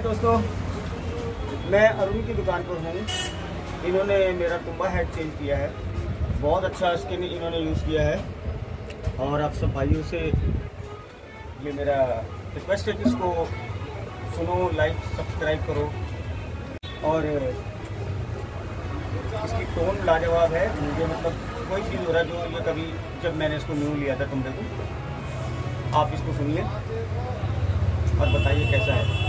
दोस्तों, मैं अरुणी की दुकान पर हूँ। इन्होंने मेरा तुम्बा हेड चेंज किया है। बहुत अच्छा स्किन इन्होंने यूज़ किया है। और आप सब भाइयों से ये मेरा रिक्वेस्ट है कि इसको सुनो लाइक सब्सक्राइब करो। और इसकी टोन लाजवाब है। मुझे मतलब कोई चीज़ हो रहा है जो ये कभी जब मैंने इसको न्यू लिया था तुमने को। आप इसको सुनिए और बताइए कैसा है।